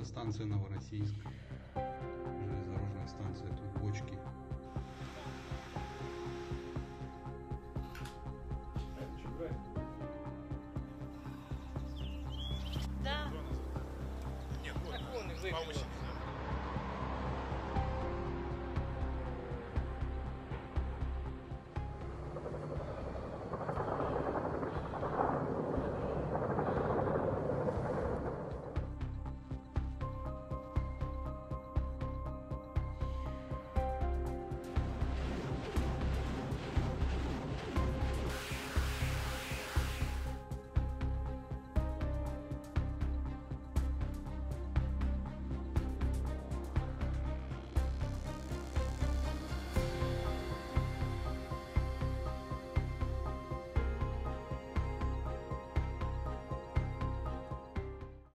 Это станция Новороссийск. Железнодорожная станция, тут бочки. Да. Нет, вот, Так и помощник.